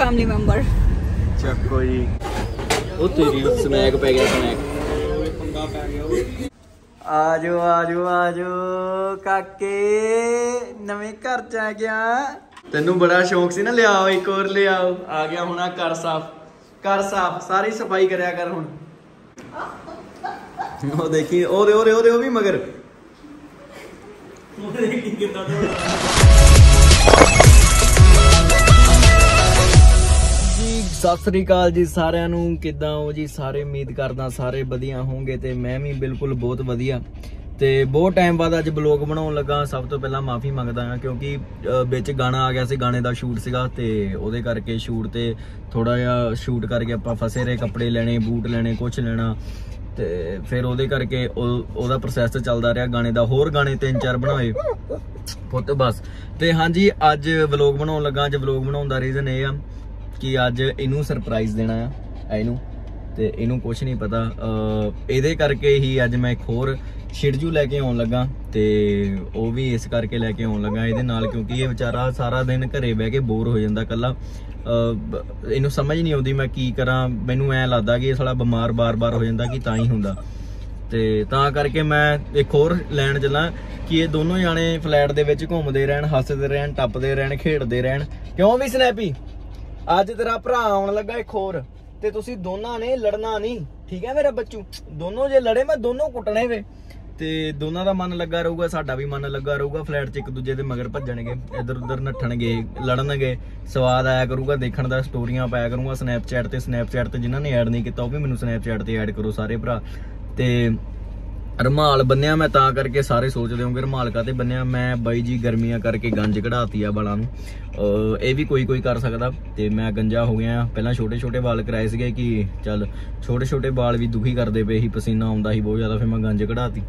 Family member ਚੱਕੋ ਜੀ। ਉਹ ਤੇਰੀ ਸਮੈਕ ਪੈ ਗਿਆ ਸਮੈਕ। ਆਜੋ ਆਜੋ ਆਜੋ ਕਾਕੇ। ਨਵੇਂ ਘਰ ਚ ਆ ਗਿਆ। ਤੈਨੂੰ ਬੜਾ ਸ਼ੌਂਕ ਸੀ ਨਾ ਲਿਆਓ ਇੱਕ ਹੋਰ ਲਿਆਓ। ਆ ਗਿਆ ਹੁਣ ਆ ਘਰ ਸਾਫ਼। ਘਰ ਸਾਫ਼ ਸਾਰੀ ਸਫ਼ਾਈ ਕਰਿਆ ਕਰ ਹੁਣ। ਉਹ ਦੇਖੀ ਉਹਦੇ ਉਹਦੇ ਉਹਦੇ ਉਹ ਵੀ ਮਗਰ। ਉਹ ਦੇਖੀ ਕਿੱਦਾਂ ਜੀ ਸਤਿ ਸ੍ਰੀ ਅਕਾਲ ਜੀ ਸਾਰਿਆਂ ਨੂੰ। ਕਿਦਾਂ ਹੋ ਜੀ? ਸਾਰੇ ਉਮੀਦ ਕਰਦਾ ਸਾਰੇ ਵਧੀਆ ਹੋਵੋਗੇ ਤੇ ਮੈਂ ਵੀ ਬਿਲਕੁਲ ਬਹੁਤ ਵਧੀਆ। ਤੇ ਬਹੁਤ ਟਾਈਮ ਬਾਅਦ ਅੱਜ ਬਲੌਗ ਬਣਾਉਣ ਲੱਗਾ। ਸਭ ਤੋਂ ਪਹਿਲਾਂ ਮਾਫੀ ਮੰਗਦਾ ਹਾਂ ਕਿਉਂਕਿ ਵਿੱਚ ਗਾਣਾ ਆ ਗਿਆ ਸੀ। ਗਾਣੇ ਦਾ ਸ਼ੂਟ ਸੀਗਾ ਤੇ ਉਹਦੇ ਕਰਕੇ ਸ਼ੂਟ ਤੇ ਥੋੜਾ ਜਿਹਾ ਸ਼ੂਟ ਕਰਕੇ ਆਪਾਂ ਫਸੇ ਰਹੇ। ਕੱਪੜੇ ਲੈਣੇ, ਬੂਟ ਲੈਣੇ ਕੁਝ ਲੈਣਾ। ਤੇ ਫਿਰ ਉਹਦੇ ਕਰਕੇ ਉਹ- ਉਹਦਾ ਪ੍ਰੋਸੈਸ ਚੱਲਦਾ ਰਿਹਾ। ਗਾਣੇ ਦਾ ਹੋਰ ਗਾਣੇ ਤਿੰਨ ਚਾਰ ਬਣਾਏ। ਪੁੱਤ ਬਸ। ਤੇ ਹਾਂਜੀ, ਅੱਜ ਵਲੌਗ ਬਣਾਉਣ ਲੱਗਾ। ਅੱਜ ਵਲੌਗ ਬਣਾਉਣ ਦਾ ਰੀਜ਼ਨ ਇਹ ਆ ਕਿ ਅੱਜ ਇਹਨੂੰ ਸਰਪ੍ਰਾਈਜ਼ ਦੇਣਾ ਆ ਇਹਨੂੰ। ਤੇ ਇਹਨੂੰ ਕੁਝ ਨਹੀਂ ਪਤਾ। ਇਹਦੇ ਕਰਕੇ ਹੀ ਅੱਜ ਮੈਂ ਇੱਕ ਹੋਰ ਸ਼ਿਡਜੂ ਲੈ ਕੇ ਆਉਣ ਲੱਗਾ। ਤੇ ਉਹ ਵੀ ਇਸ ਕਰਕੇ ਲੈ ਕੇ ਆਉਣ ਲੱਗਾ ਇਹਦੇ ਨਾਲ, ਕਿਉਂਕਿ ਇਹ ਵਿਚਾਰਾ ਸਾਰਾ ਦਿਨ ਘਰੇ ਬਹਿ ਕੇ ਬੋਰ ਹੋ ਜਾਂਦਾ ਕੱਲਾ ਇਹਨੂੰ ਸਮਝ ਨਹੀਂ ਆਉਂਦੀ ਮੈਂ ਕੀ ਕਰਾਂ। ਮੈਨੂੰ ਐ ਲੱਗਦਾ ਕਿ ਇਹ ਸਾਲਾ ਬਿਮਾਰ ਬਾਰ-ਬਾਰ ਹੋ ਜਾਂਦਾ ਕਿ ਤਾਂ ਹੀ ਹੁੰਦਾ। ਤੇ ਤਾਂ ਕਰਕੇ ਮੈਂ ਇੱਕ ਹੋਰ ਲੈਣ ਚੱਲਾਂ ਕਿ ਇਹ ਦੋਨੋਂ ਜਾਣੇ ਫਲੈਟ ਦੇ ਵਿੱਚ ਘੁੰਮਦੇ ਰਹਿਣ, ਹੱਸਦੇ ਰਹਿਣ, ਟੱਪਦੇ ਰਹਿਣ, ਖੇਡਦੇ ਰਹਿਣ। ਕਿਉਂ ਵੀ, ਸਨੈਪੀ? ਅੱਜ ਤੇਰਾ ਭਰਾ ਆਉਣ ਲੱਗਾ ਇੱਕ ਹੋਰ ਤੇ ਤੁਸੀਂ ਦੋਨਾਂ ਨੇ ਲੜਨਾ ਨਹੀਂ। ਠੀਕ ਹੈ ਮੇਰਾ ਬੱਚੂ? ਦੋਨੋਂ ਜੇ ਲੜੇ, ਮੈਂ ਦੋਨੋਂ ਕੁੱਟਣੇ ਵੇ। ਤੇ ਦੋਨਾਂ ਦਾ ਮਨ ਲੱਗਾ ਰਹੂਗਾ, ਸਾਡਾ ਵੀ ਮਨ ਲੱਗਾ ਰਹੂਗਾ ਫਲੈਟ 'ਚ ਇੱਕ ਦੂਜੇ ਦੇ ਮਗਰ ਭੱਜਣਗੇ ਇੱਧਰ ਉੱਧਰ ਨੱਠਣਗੇ, ਲੜਨਗੇ, ਸਵਾਦ ਆਇਆ ਕਰੂਗਾ, ਦੇਖਣ ਦਾ ਸਟੋਰੀਆਂ ਪਾਇਆ ਕਰੂੰਗਾ ਸਨੈਪਚੈਟ ਤੇ ਸਨੈਪਚੈਟ ਤੇ ਜਿਨ੍ਹਾਂ ਨੇ ਐਡ ਨਹੀਂ ਕੀਤਾ, ਉਹ ਵੀ ਮੈਨੂੰ ਸਨੈਪਚੈਟ ਤੇ ਐਡ ਕਰੋ ਸਾਰੇ ਭਰਾ। ਤੇ ਰਮਾਲ ਬੰਨਿਆ ਮੈਂ ਤਾਂ ਕਰਕੇ ਸਾਰੇ ਸੋਚਦੇ ਹੋਗੇ ਰਮਾਲ ਕਾਤੇ ਬੰਨਿਆ? ਮੈਂ ਬਾਈ ਜੀ ਗਰਮੀਆਂ ਕਰਕੇ ਗੰਜ ਕਢਾਤੀ ਆ ਵਾਲਾਂ ਨੂੰ। ਇਹ ਵੀ ਕੋਈ ਕੋਈ ਕਰ ਸਕਦਾ। ਤੇ ਮੈਂ ਗੰਜਾ ਹੋ ਗਿਆ। ਪਹਿਲਾਂ ਛੋਟੇ ਛੋਟੇ ਵਾਲ ਕਰਾਏ ਸੀਗੇ ਕਿ ਚੱਲ ਛੋਟੇ ਛੋਟੇ ਵਾਲ ਵੀ ਦੁਖੀ ਕਰਦੇ ਪਏ ਸੀ, ਪਸੀਨਾ ਆਉਂਦਾ ਸੀ ਬਹੁਤ ਜ਼ਿਆਦਾ, ਫਿਰ ਮੈਂ ਗੰਜ ਕਢਾਤੀ।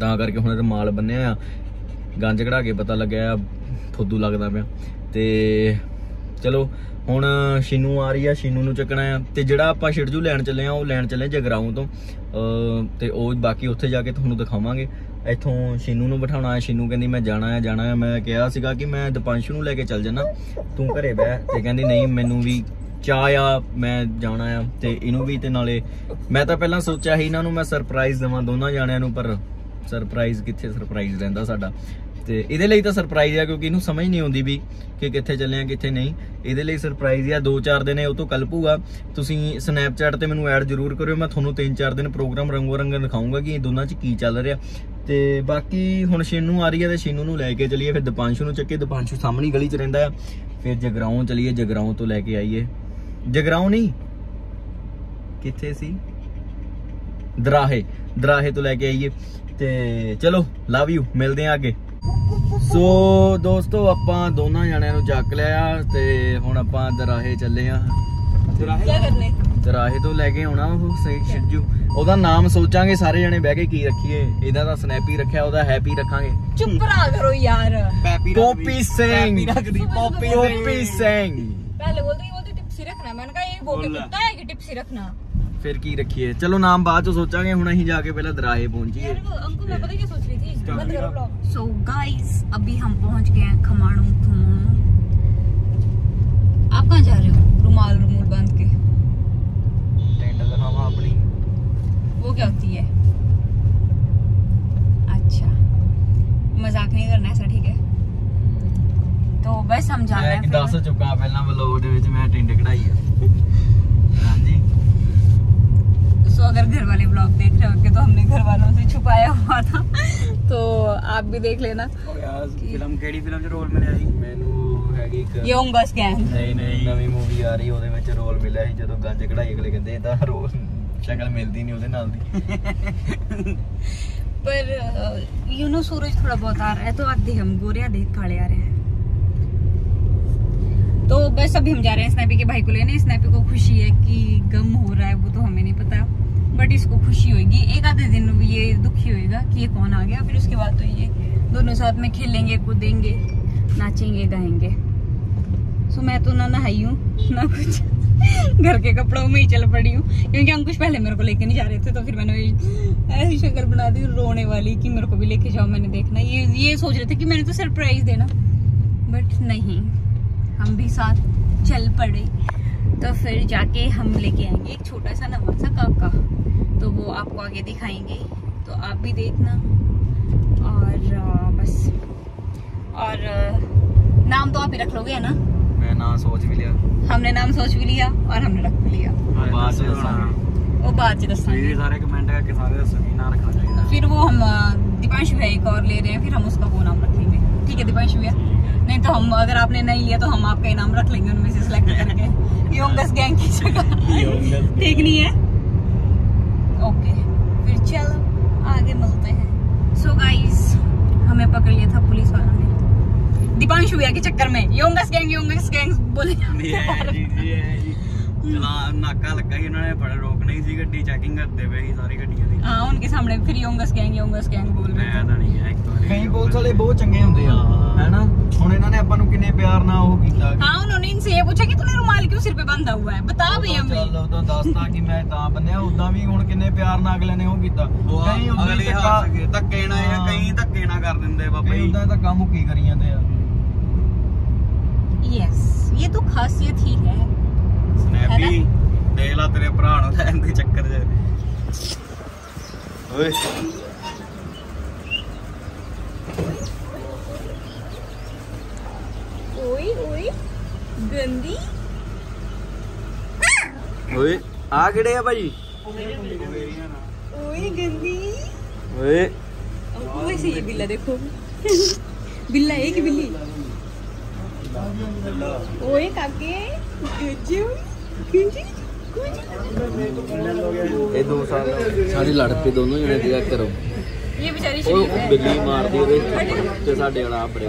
ਤਾਂ ਕਰਕੇ ਹੁਣ ਰਮਾਲ ਬੰਨਿਆ ਆ। ਗੰਜ ਕਢਾ ਕੇ ਪਤਾ ਲੱਗਿਆ ਫੁੱਦੂ ਲੱਗਦਾ ਪਿਆ। ਤੇ ਚਲੋ, ਹੁਣ ਸ਼ਿਨੂ ਆ ਰਹੀ ਆ, ਸ਼ਿਨੂ ਨੂੰ ਚੱਕਣਾ ਆ। ਤੇ ਜਿਹੜਾ ਆਪਾਂ ਸ਼ਿਰਜੂ ਲੈਣ ਚੱਲੇ ਆ, ਉਹ ਲੈਣ ਚੱਲੇ ਜਗਰਾਉਂ ਤੋਂ। ਤੇ ਉਹ ਬਾਕੀ ਉੱਥੇ ਜਾ ਕੇ ਤੁਹਾਨੂੰ ਦਿਖਾਵਾਂਗੇ। ਇੱਥੋਂ ਸ਼ਿਨੂ ਨੂੰ ਬਿਠਾਉਣਾ ਹੈ ਸ਼ਿਨੂ ਕਹਿੰਦੀ, ਮੈਂ ਜਾਣਾ ਆ ਜਾਣਾ ਆ। ਮੈਂ ਕਿਹਾ ਸੀਗਾ ਕਿ ਮੈਂ ਦਪੰਸ਼ੂ ਨੂੰ ਲੈ ਕੇ ਚੱਲ ਜਾਣਾ ਤੂੰ ਘਰੇ ਬਹਿ। ਤੇ ਕਹਿੰਦੀ, ਨਹੀਂ, ਮੈਨੂੰ ਵੀ ਚਾਹ ਆ, ਮੈਂ ਜਾਣਾ ਆ। ਤੇ ਇਹਨੂੰ ਵੀ ਤੇ ਨਾਲੇ ਮੈਂ ਤਾਂ ਪਹਿਲਾਂ ਸੋਚਿਆ ਸੀ ਇਹਨਾਂ ਨੂੰ ਮੈਂ ਸਰਪ੍ਰਾਈਜ਼ ਦੇਵਾਂ ਦੋਨਾਂ ਜਾਣਿਆਂ ਨੂੰ, ਪਰ ਸਰਪ੍ਰਾਈਜ਼ ਕਿੱਥੇ ਸਰਪ੍ਰਾਈਜ਼ ਰਹਿੰਦਾ ਸਾਡਾ। ਤੇ ਇਹਦੇ ਲਈ ਤਾਂ ਸਰਪ੍ਰਾਈਜ਼ ਆ ਕਿਉਂਕਿ ਇਹਨੂੰ ਸਮਝ ਨਹੀਂ ਆਉਂਦੀ ਵੀ ਕਿ ਕਿੱਥੇ ਚੱਲੇ ਆ, ਕਿੱਥੇ ਨਹੀਂ। ਇਹਦੇ ਲਈ ਸਰਪ੍ਰਾਈਜ਼ ਆ, ਦੋ ਚਾਰ ਦਿਨ ਇਹ ਉਹ ਤੋਂ ਕਲਪੂਗਾ ਤੁਸੀਂ ਸਨੈਪਚੈਟ ਤੇ ਮੈਨੂੰ ਐਡ ਜ਼ਰੂਰ ਕਰਿਓ, ਮੈਂ ਤੁਹਾਨੂੰ ਤਿੰਨ ਚਾਰ ਦਿਨ ਪ੍ਰੋਗਰਾਮ ਰੰਗੋ ਰੰਗ ਦਿਖਾਉਂਗਾ ਕਿ ਇਹ ਦੋਨਾਂ 'ਚ ਕੀ ਚੱਲ ਰਿਹਾ। ਤੇ ਬਾਕੀ ਹੁਣ ਸ਼ਿਨੂ ਆ ਰਹੀ ਹੈ ਤੇ ਸ਼ਿਨੂ ਨੂੰ ਲੈ ਕੇ ਚਲੀਏ, ਫਿਰ ਦਪਾਂਸ਼ੂ ਨੂੰ ਚੱਕੇ, ਦਪਾਂਸ਼ੂ ਸਾਹਮਣੀ ਗਲੀ 'ਚ ਰਹਿੰਦਾ ਆ। ਫਿਰ ਜਗਰਾਉਂ ਚਲੀਏ, ਜਗਰਾਉਂ ਤੋਂ ਲੈ ਕੇ ਆਈਏ। ਜਗਰਾਉਂ ਨਹੀਂ, ਕਿੱਥੇ ਸੀ? ਦਰਾਹੇ ਦਰਾਹੇ ਤੋਂ ਲੈ ਕੇ ਆਈਏ। ਤੇ ਚਲੋ ਲਵ ਯੂ ਮਿਲਦੇ ਆ ਅੱਗੇ। ਸੋ ਦੋਸਤੋ ਆਪਾਂ ਦੋਨਾਂ ਜਣਿਆਂ ਨੂੰ ਚੱਕ ਲਿਆ ਤੇ ਹੁਣ ਆਪਾਂ ਦਰਾਹੇ ਚੱਲੇ ਆ। ਦਰਾਹੇ? ਕੀ ਕਰਨੇ? ਦਰਾਹੇ ਤੋਂ ਲੈ ਕੇ ਆਉਣਾ ਉਹ ਸਹੀ ਸ਼ਿਜੂ। ਉਹਦਾ ਨਾਮ ਸੋਚਾਂਗੇ ਸਾਰੇ ਜਣੇ ਬਹਿ ਕੇ ਕੀ ਰੱਖੀਏ। ਇਹਦਾ ਤਾਂ ਸਨੈਪੀ ਰੱਖਿਆ ਉਹਦਾ ਹੈਪੀ ਰੱਖਾਂਗੇ। ਚੁੱਪ ਰਾ ਕਰੋ ਯਾਰ। ਪੋਪੀ ਸਿੰਘ ਪੋਪੀ ਸਿੰਘ ਪਹਿਲੇ ਬੋਲਦੇ ਬੋਲਦੇ ਟਿਪਸੀ ਰੱਖਣਾ। ਮੈਂ ਕਹਾ ਇਹ ਬੋਲ ਕੇ ਕੁੱਤਾ ਕਿ ਟਿਪਸੀ ਰੱਖਣਾ? ਫਿਰ ਕੀ ਰੱਖੀਏ ਚਲੋ ਨਾਮ ਬਾਅਦ ਚ ਸੋਚਾਂਗੇ ਹੁਣ ਅਸੀਂ ਜਾ ਕੇ ਪਹਿਲਾਂ ਦਰਾਹੇ ਪਹੁੰਚੀਏ यार वो अंकु मैं पता क्या सोच रही थी बंद करो ब्लॉग सो गाइस अभी हम पहुंच गए हैं खमाणु खमाणु आप कहाँ जा रहे हो रुमाल रुमाल बांध के ਟੈਂਟ ਦਿਖਾਵਾਂ ਆਪਣੀ वो क्या होती है अच्छा मजाक नहीं करना ऐसा ठीक है तो बस हम जा रहे ਮੈਂ हैं ਦੱਸ फिर ਚੁੱਕਾ ਪਹਿਲਾਂ ਵਲੋਗ ਦੇ ਵਿੱਚ ਮੈਂ ਟੈਂਟ ਕਢਾਈ ਆ ਹਾਂਜੀ सो अगर घर वाले ब्लॉग देख रहे होंगे तो हमने घर वालों से छुपाया हुआ था तो आप भी देख लेना ਫਿਲਮ ਕਿਹੜੀ ਫਿਲਮ 'ਚ ਰੋਲ ਮਿਲਿਆ ਸੀ ਮੈਨੂੰ ਹੈਗੀ ਇੱਕ ये होगा स्कैम ਨਹੀਂ ਨਹੀਂ ਨਵੀਂ ਮੂਵੀ ਆ ਰਹੀ ਉਹਦੇ ਵਿੱਚ ਰੋਲ ਮਿਲਿਆ ਸੀ ਜਦੋਂ ਗੰਜ ਕਢਾਈ ਅਗਲੇ ਕਹਿੰਦੇ ਇਹਦਾ ਰੋਲ ਸ਼ਕਲ ਮਿਲਦੀ ਨਹੀਂ ਉਹਦੇ ਨਾਲ ਦੀ पर यू नो सूरज थोड़ा बहुत आ रहा है तो आधे हम गोरे आधे काले आ रहे हैं तो बस अभी हम जा रहे हैं स्नैपी के भाई को लेने स्नैपी को खुशी है कि गम हो रहा है वो तो हमें नहीं पता बट इसको खुशी होगी एक आधे दिन ये दुखी होएगा कि ये कौन आ गया। फिर उसके बाद तो ये दोनों साथ में खेलेंगे, कूदेंगे, नाचेंगे, गाएँगे। सो मैं तो ना नहाई हूँ, ना कुछ। घर के कपड़ों में ही चल पड़ी हूँ। क्योंकि अंकुश पहले मेरे को लेके नहीं जा रहे थे तो फिर मैंने ऐसी शक्ल बना दी रोने वाली कि मेरे को भी लेके जाओ, मैंने देखना। ये ये सोच रहे थे कि मैंने तो सरप्राइज़ देना। बट नहीं, हम भी साथ चल पड़े। तो फिर जाके हम लेके आएँगे एक छोटा सा नवा सा काका। तो वो आपको आगे दिखाएँगे। तो आप भी देखना। और बस। और नाम तो आप ही रख लोगे है ना? मैं नाम सोच भी लिया। हमने नाम सोच भी लिया और हमने रख भी लिया। हाँ, वो बात जी फिर वो हम दीपांशु भैया एक और ले रहे हैं फिर हम उसका वो नाम रखेंगे ठीक है दीपांशु भैया? नहीं तो हम अगर आपने नहीं लिया तो हम आपका इनाम रख लेंगे उनमें से सिलेक्ट करके। योंगस गैंग की जगह। ठीक नहीं है? चलो आगे मिलते हैं सो गाइस हमें पकड़ लिया था पुलिस वालों ने दीपांशु भैया के चक्कर में योंगस गैंग योंगस गैंग बोले ਨਹੀਂ ਹੈ ਜੀ ਜੀ ਹੈ ਜੀ ਚਲਾ ਨਾਕਾ ਲੱਗਾ ਸੀ ਉਹਨਾਂ ਨੇ ਫੜ ਰੋਕਣੀ ਸੀ ਗੱਡੀ ਚੈਕਿੰਗ ਕਰਦੇ ਪਏ ਸੀ ਸਾਰੀ ਗੱਡੀਆਂ ਦੀ हाँ उनके सामने फिर योंगस गैंग योंगस गैंग बोल रहे ਮੈਂ ਤਾਂ ਨਹੀਂ ਹੈ ਇੱਕ ਵਾਰੀ ਕਈ ਪੁਲਿਸ ਵਾਲੇ ਬਹੁਤ ਚੰਗੇ ਹੁੰਦੇ ਆ ਹਾਂ। ਹੈਨਾ ਹੁਣ ਇਹਨਾਂ ਨੇ ਆਪਾਂ ਨੂੰ ਕਿੰਨੇ ਪਿਆਰ ਨਾਲ ਉਹ ਕੀਤਾ हाँ उन्होंने इनसे ये पूछा कि तूने रुमाल क्यों सिर पे बांधा हुआ है बता भी हमें ਚੱਲ ਉਦੋਂ ਦੱਸਤਾ ਕਿ ਮੈਂ ਤਾਂ ਬੰਨਿਆ ਉਦਾਂ ਵੀ ਹੁਣ ਕਿੰਨੇ ਪਿਆਰ ਨਾਲ ਅਗਲੇ ਨੇ ਉਹ ਕੀਤਾ ਉਹ ਕਈ ਉਦਾਂ ਅਗਲੇ ਹੀ ਹੱਸ ਕੇ ਧੱਕੇ ਨਾਲ ਹਾਂ। ਕਈ ਧੱਕੇ ਨਾਲ ਕਰ ਦਿੰਦੇ ਬਾਬਾ ਕਈ ਜੀ ਉਦਾਂ ਤਾਂ ਕੰਮ ਮੁੱਕੀ ਕਰੀ ਜਾਂਦੇ ਆ यस ये तो खासियत ही है ਸਨੈਪੀ ਦੇਖ ਲਾ ਤੇਰੇ ਭਰਾ ਨੂੰ ਲੈਣ ਦੇ ਚੱਕਰ 'ਚ ਓਏ ओए ओए ਗੰਦੀ। ਓਏ ਆ ਕਿਹੜੇ ਆ ਭਾਜੀ? ਓਏ ਗੰਦੀ। ਓਏ। ਓਏ ਸੀ ਇਹ ਬਿੱਲਾ ਦੇਖੋ। ਬਿੱਲਾ ਇਹ ਕਿ ਬਿੱਲੀ? ਓਏ ਕਾਕੇ ਗੇਜੂ ਕਿੰਜੀ ਇਹ ਦੋ ਸਾਲ ਸਾਡੇ ਲੜ ਪਏ ਦੋਨੋਂ ਜਿਹੜੇ ਦਿਆ ਕਰੋ। ਇਹ ਵਿਚਾਰੀ ਸ਼ਰੀਫ ਬਿੱਲੀ ਮਾਰਦੀ ਉਹਦੇ ਤੇ ਸਾਡੇ ਵਾਲਾ ਆਪਰੇ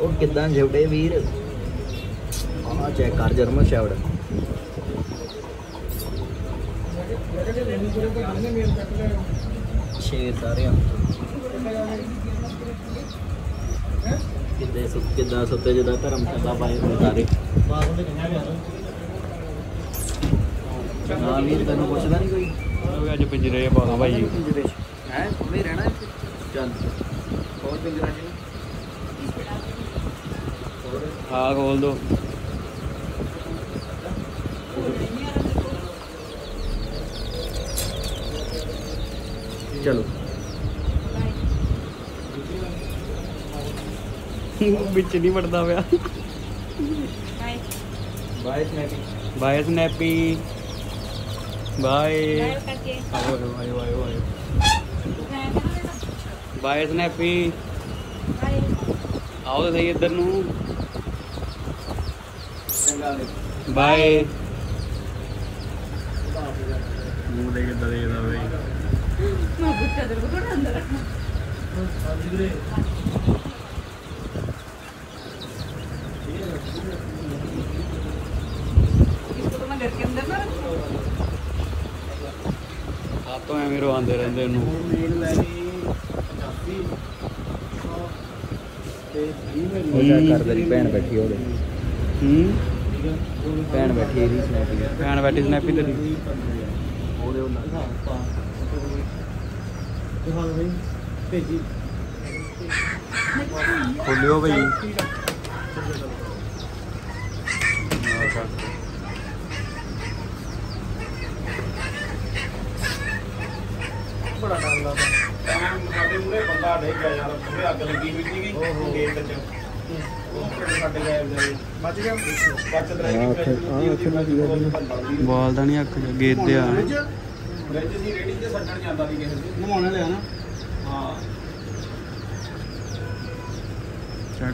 ਉਹ ਕਿਦਾਂ ਝਵੜੇ ਵੀਰ? ਆਹ ਚੈੱਕ ਕਰ ਜਰਮਨ ਸ਼ੈਵਡ ਸ਼ੇਰ ਸਾਰੇ ਆ ਕਿੱਦਾਂ ਸੁ ਕਿੱਦਾਂ ਸੁੱਤੇ ਜਿਹਦਾ ਧਰਮ ਚੰਗਾ ਪਾਏ ਹੋਏ ਸਾਰੇ। ਹਾਂ ਵੀਰ ਤੈਨੂੰ ਪੁੱਛਦਾ ਨਹੀਂ ਕੋਈ? ਉਹ ਅੱਜ ਪਿੰਜਰੇ ਪਾਣਾ ਭਾਈ। ਹੈ ਉਹਨੇ ਰਹਿਣਾ? ਚੱਲ। ਹੋਰ ਪਿੰਜਰਾ ਜੀ ਆ ਖੋਲ ਦੋ। ਚਲੋ। ਵਿੱਚ ਨਹੀਂ ਵੜਦਾ ਪਿਆ। Bye bye Snappy bye Snappy bye ਆਇਓ ਆਇਓ ਆਇਓ ਬਾਏ ਸਨੈਪੀ ਆਓ ਸਹੀ ਇੱਧਰ ਨੂੰ। ਬਾਏ। ਮੂੰਹ ਦੇ ਕਿੱਦਾਂ ਦੇਖਦਾ ਬਈ ਮੈਂ ਗੁੱਟਾ ਦੇ ਕੋਲ ਅੰਦਰ ਰੱਖਣਾ? ਹਾਂਜੀ ਵੀਰੇ ਤੋਂ ਐਵੇਂ ਰਵਾਉਂਦੇ ਰਹਿੰਦੇ ਉਹਨੂੰ। ਉਹ ਜਾ ਕਰ ਤੇਰੀ ਭੈਣ ਬੈਠੀ ਹੋਵੇ ਹੂੰ? ਭੈਣ ਬੈਠੀ ਇਹਦੀ ਸਨੈਪੀ। ਭੈਣ ਬੈਠੀ ਸਨੈਪੀ ਤੇਰੀ। ਉਹਦੇ ਉਹ ਨਾਲ। ਖੋਲਿਓ ਬਈ। ਬੜਾ ਟਾਈਮ ਲੱਗਦਾ ਸਾਡੇ ਮੂਰੇ ਬੰਦਾ ਡੇ ਗਿਆ ਯਾਰ। ਮੂਰੇ ਅੱਗ ਲੱਗੀ ਹੋਈ ਸੀਗੀ। ਗੇਟ 'ਚ ਬਾਲ ਤਾਂ ਨਹੀਂ ਅੱਖ ਗੇਦੇ ਆ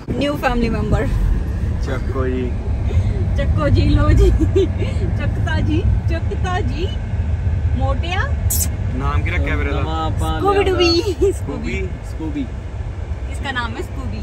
ਨਿਊ ਫੈਮਿਲੀ ਮੈਂਬਰ ਚੱਕੋ ਜੀ ਚੱਕੋ ਜੀ ਲੋ ਜੀ ਚੱਕਤਾ ਜੀ ਚੱਕਤਾ ਜੀ ਮੋਟਿਆ ਨਾਮ ਕੀ ਰੱਖਿਆ ਵੀਰੇ ਦਾ ਨਵਾਂ ਆਪਾਂ स्कूबी डूबी ਸਕੂਬੀ ਸਕੂਬੀ इसका नाम है स्कूबी ਤੇ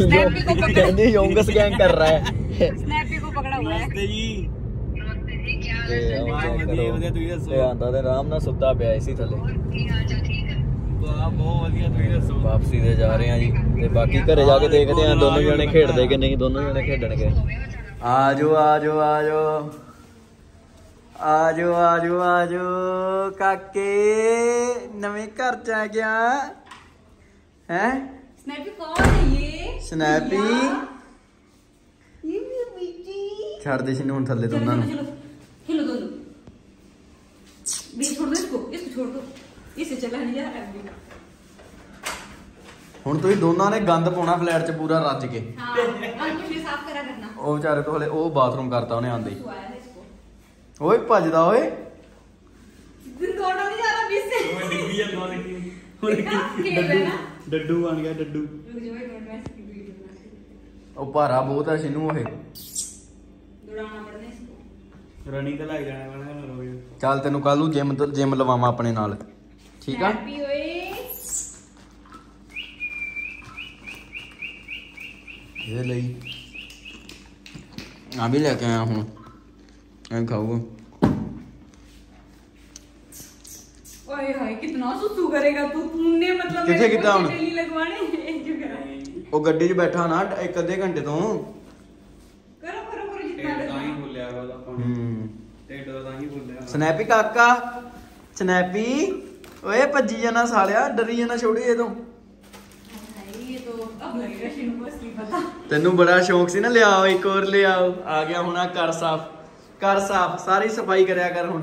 स्नैपी को पकड़ा ਕਹਿੰਦੇ ਯੋਂਗਸ ਗੈਂਗ ਕਰ ਰਹਾ ਹੈ स्नैपी को पकड़ा हुआ है ਤੇ ਜੀ ਤੇ ਆਹ check ਵਧੀਆ, ਕਰੋ। ਵਧੀਆ, ਤੁਸੀਂ ਦੱਸੋ। ਤੇ ਆਂਦਾ ਤੇ ਆਰਾਮ ਨਾਲ ਸੁੱਤਾ ਪਿਆ ਸੀ ਥੱਲੇ ਵਾਹ ਬਹੁਤ ਵਧੀਆ ਤੁਸੀਂ ਦੱਸੋ ਵਾਪਸੀ ਤੇ ਜਾ ਰਹੇ ਆ ਜੀ ਤੇ ਬਾਕੀ ਘਰੇ ਜਾ ਕੇ ਦੇਖਦੇ ਆ ਦੋਨੋਂ ਜਣੇ ਖੇਡਦੇ ਕਿ ਨਹੀਂ ਦੋਨੋਂ ਜਣੇ ਖੇਡਣਗੇ ਆਜੋ ਆਜੋ ਆਜੋ ਆਜੋ ਆਜੋ ਆਜੋ ਕਾਕੇ ਨਵੇਂ ਘਰ ਚ ਆ ਗਿਆ ਹੈ स्नैपी कौन है ये ਸਨੈਪੀ। ਇਹ ਛੱਡ ਦੇ ਸ਼ਿਨੂ ਹੁਣ ਥੱਲੇ ਤੋਂ ਨੂੰ। ਹਿਲੋ ਦੋ ਵੀ ਤੁਸੀਂ ਦੋਨਾਂ ਨੇ ਗੰਦ ਪਾਉਣਾ ਫਲੈਟ 'ਚ ਪੂਰਾ ਰੱਜ ਕੇ। ਹਾਂ ਅੰਕੁਸ਼ ਵੀ ਸਾਫ਼ ਕਰਾ ਕਰਨਾ? ਉਹ ਵਿਚਾਰੇ ਤੋਂ ਹਲੇ ਉਹ ਬਾਥਰੂਮ ਕਰਤਾ ਉਹਨੇ ਆਂਦੇ। ਹੀ। ਓਏ ਭੱਜਦਾ ਓਏ। ਦਿਨ ਕੋਣਾ ਨਹੀਂ ਜਾ ਰਿਹਾ ਮਿਸ ਉਹ ਡਿੱਗੀ ਜਾਂਦਾ ਉਹਨੇ ਕੀ ਕੀ ਖੇਡ ਡੱਡੂ ਬਣ ਗਿਆ ਡੱਡੂ। ਉਹ ਭਾਰਾ ਬਹੁਤ ਆ ਸ਼ਿਨੂ ਇਹ ਚੱਲ ਤੈਨੂੰ ਕੱਲ ਨੂੰ ਜਿੰਮ ਲਵਾਵਾਂ ਆਪਣੇ ਨਾਲ। ਠੀਕ ਆ? ਇਹ ਲਈ। ਆ ਵੀ ਲੈ ਕੇ ਆਇਆ ਹੁਣ। ਐਂ ਖਾਊਗਾ। ओए हाय कितना सुसु करेगा तू तूने मतलब किसे मेरे कितना को होना? डेली लगवाने एक जो करा ਉਹ ਗੱਡੀ 'ਚ ਬੈਠਾ ਨਾ ਇੱਕ ਅੱਧੇ ਘੰਟੇ ਤੋਂ करो करो करो जितना ਢਿੱਡ ਤਾਂ ਹੀ लगवाना ਭੁੱਲਿਆ ਉਹਦਾ ਪਾਣੀ ਹੂੰ ਢਿੱਡ ਤਾਂ ਹੀ ਭੁੱਲਿਆ ਸਨੈਪੀ ਕਾਕਾ ਸਨੈਪੀ ਓਏ ਭੱਜੀ ਜਾਣਾ ਸਾਲਿਆ ਡਰੀ ਜਾਣਾ ਛੋੜੀ ਇਹ ਤੋਂ भाई, ये तो अब लगेगा शिनू को असली पता ਤੈਨੂੰ ਬੜਾ ਸ਼ੌਂਕ ਸੀ ਨਾ ਲਿਆਓ ਇੱਕ ਹੋਰ ਲਿਆਓ ਆ ਗਿਆ ਹੁਣ ਆ ਕਰ ਸਾਫ ਕਰ ਸਾਫ ਸਾਰੀ ਸਫਾਈ ਕਰਿਆ ਕਰ ਹੁਣ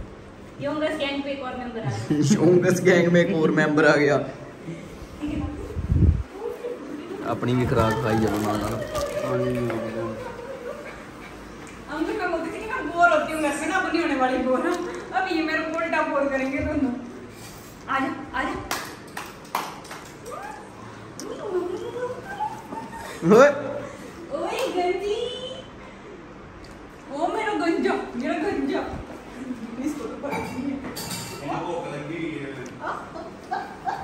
यंगस्ट गैंग पे एक और मेंबर आ गया। यंगस्ट गैंग में एक और मेंबर आ गया। अपनी भी खराब खाई जाओ ना ना हम तो कम होते थे कि मैं बोर होती हूँ घर में ना अपनी होने वाली बोर हाँ। अब ये मेरा उल्टा बोर करेंगे दोनों। आजा आजा What?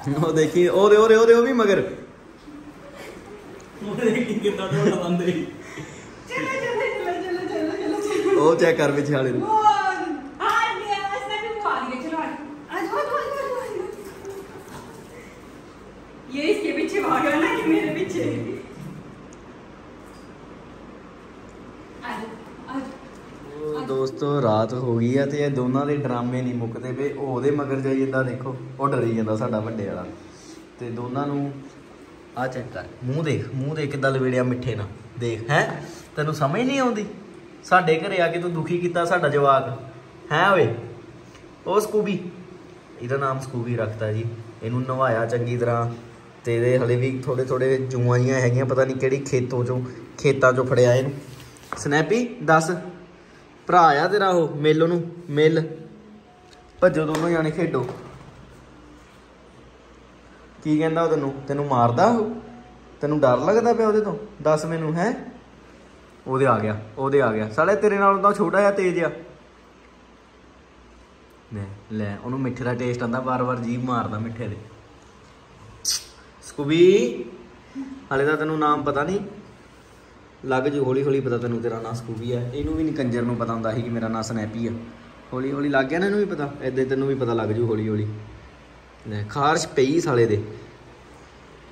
ਉਹ ਦੇਖੀ ਉਹਦੇ ਉਹਦੇ ਉਹਦੇ ਉਹ ਵੀ ਮਗਰ। ਉਹ ਚੈੱਕ ਕਰ ਪਿੱਛੇ ਵਾਲੇ ਨੂੰ। ਰਾਤ ਹੋ ਗਈ ਆ ਤੇ ਇਹ ਦੋਨਾਂ ਦੇ ਡਰਾਮੇ ਨਹੀਂ ਮੁੱਕਦੇ ਪਏ। ਉਹ ਉਹਦੇ ਮਗਰ ਜਾਈ ਜਾਂਦਾ ਦੇਖੋ, ਉਹ ਡਰੀ ਜਾਂਦਾ ਸਾਡਾ ਵੱਡੇ ਵਾਲਾ। ਤੇ ਦੋਨਾਂ ਨੂੰ ਆ ਚੈੱਕ ਕਰ। ਮੂੰਹ ਦੇਖ ਮੂੰਹ ਦੇਖ ਕਿੱਦਾਂ ਲਵੇੜਿਆ ਮਿੱਠੇ ਨਾਲ। ਦੇਖ, ਹੈ? ਤੈਨੂੰ ਸਮਝ ਨਹੀਂ ਆਉਂਦੀ? ਸਾਡੇ ਘਰੇ ਆ ਕੇ ਤੂੰ ਦੁਖੀ ਕੀਤਾ ਸਾਡਾ ਜਵਾਕ। ਹੈ ਓਏ? ਉਹ ਸਕੂਬੀ। ਇਹਦਾ ਨਾਮ ਸਕੂਬੀ ਰੱਖਤਾ ਜੀ। ਇਹਨੂੰ ਨਵਾਇਆ ਚੰਗੀ ਤਰ੍ਹਾਂ। ਤੇ ਇਹਦੇ ਹਲੇ ਵੀ ਥੋੜੇ ਥੋੜੇ ਜੂਆਂ ਜੀਆਂ ਹੈਗੀਆਂ, ਪਤਾ ਨਹੀਂ ਕਿਹੜੀ ਖੇਤੋਂ ਚੋਂ, ਖੇਤਾਂ ਚੋਂ ਫੜਿਆ ਇਹਨੂੰ। ਸਨੈਪੀ, ਦੱਸ। ਭਰਾ ਆ ਤੇਰਾ ਉਹ, ਮਿਲ ਉਹਨੂੰ, ਮਿਲ। ਭੱਜੋ ਦੋਨੋਂ ਜਾਣੇ ਖੇਡੋ। ਕੀ ਕਹਿੰਦਾ ਉਹ ਤੈਨੂੰ? ਤੈਨੂੰ ਮਾਰਦਾ ਉਹ? ਤੈਨੂੰ ਡਰ ਲੱਗਦਾ ਪਿਆ ਉਹਦੇ ਤੋਂ? ਦੱਸ ਮੈਨੂੰ, ਹੈ? ਉਹਦੇ ਆ ਗਿਆ, ਉਹਦੇ ਆ ਗਿਆ। ਸਾਲੇ ਤੇਰੇ ਨਾਲੋਂ ਤਾਂ ਛੋਟਾ ਜਿਹਾ ਤੇਜ਼ ਆ। ਲੈ ਲੈ, ਉਹਨੂੰ ਮਿੱਠੇ ਦਾ ਟੇਸਟ ਆਂਦਾ ਬਾਰ-ਬਾਰ ਜੀਭ ਮਾਰਦਾ ਮਿੱਠੇ ਦੇ। ਸਕੂਬੀ, ਹਲੇ ਤਾਂ ਤੈਨੂੰ ਨਾਮ ਪਤਾ ਨਹੀਂ। ਲੱਗ ਜੂ ਹੌਲੀ ਹੌਲੀ ਪਤਾ ਤੈਨੂੰ ਤੇਰਾ ਨਾਂ ਸਕੂਬੀ ਆ। ਇਹਨੂੰ ਵੀ ਨਹੀਂ ਕੰਜਰ ਨੂੰ ਪਤਾ ਹੁੰਦਾ ਸੀ ਕਿ ਮੇਰਾ ਨਾਂ ਸਨੈਪੀ ਆ। ਹੌਲੀ ਹੌਲੀ ਲੱਗ ਗਿਆ ਨਾ ਇਹਨੂੰ ਵੀ ਪਤਾ। ਐਦਾਂ ਤੈਨੂੰ ਵੀ ਪਤਾ ਲੱਗ ਜੂ ਹੌਲੀ ਹੌਲੀ। ਲੈ ਖਾਰਸ਼ ਪਈ ਸਾਲੇ ਦੇ।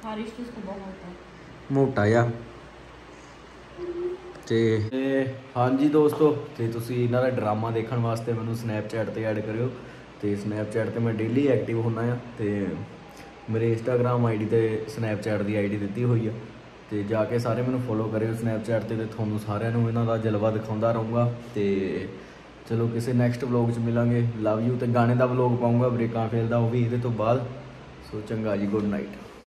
ਖਾਰਿਸ਼ ਤੋਂ ਬਹੁਤ ਮੋਟਾ। ਮੋਟਾ ਆ। ਤੇ ਹਾਂਜੀ ਦੋਸਤੋ ਤੇ ਤੁਸੀਂ ਇਹਨਾਂ ਦਾ ਡਰਾਮਾ ਦੇਖਣ ਵਾਸਤੇ ਮੈਨੂੰ ਸਨੈਪਚੈਟ ਤੇ ਐਡ ਕਰਿਓ। ਤੇ ਸਨੈਪਚੈਟ ਤੇ ਮੈਂ ਡੇਲੀ ਐਕਟਿਵ ਹੁੰਦਾ ਆ। ਤੇ ਮੇਰੇ ਇੰਸਟਾਗ੍ਰam ਆਈਡੀ ਤੇ ਸਨੈਪਚੈਟ ਦੀ ਆਈਡੀ ਦਿੱਤੀ ਹੋਈ ਆ। ਤੇ ਜਾ ਕੇ ਸਾਰੇ ਮੈਨੂੰ ਫੋਲੋ ਕਰਿਓ ਸਨੈਪਚੈਟ ਤੇ ਤੇ ਤੁਹਾਨੂੰ ਸਾਰਿਆਂ ਨੂੰ ਇਹਨਾਂ ਦਾ ਜਲਵਾ ਦਿਖਾਉਂਦਾ ਰਹੂੰਗਾ। ਤੇ ਚਲੋ ਕਿਸੇ ਨੈਕਸਟ ਵਲੌਗ 'ਚ ਮਿਲਾਂਗੇ। ਲਵ ਯੂ ਤੇ ਗਾਣੇ ਦਾ ਵਲੌਗ ਪਾਉਂਗਾ, ਬ੍ਰੇਕਾਂ ਫੇਲ ਦਾ ਉਹ ਵੀ ਇਹਦੇ ਤੋਂ ਬਾਅਦ। ਸੋ ਚੰਗਾ ਜੀ ਗੁੱਡ ਨਾਈਟ